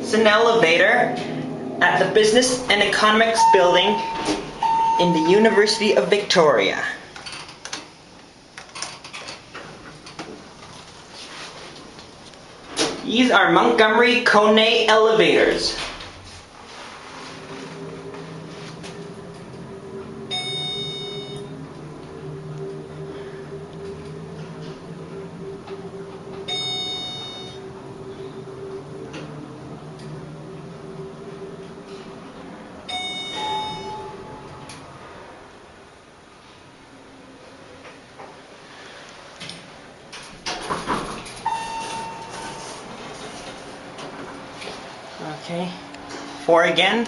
It's an elevator at the Business and Economics Building in the University of Victoria. These are Montgomery KONE elevators. Okay. Four again.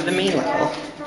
to the mean level.